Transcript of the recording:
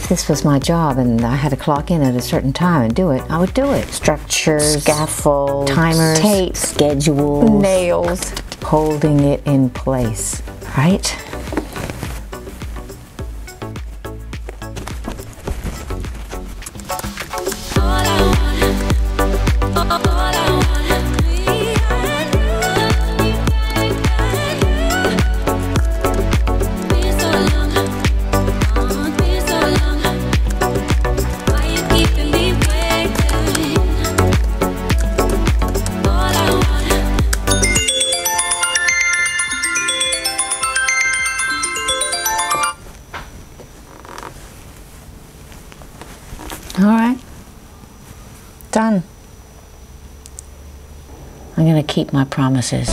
this was my job and I had to clock in at a certain time and do it, I would do it. Structures, scaffold, Timers. tape, schedules, Nails. Holding it in place, right? All right. Done. I'm going to keep my promises.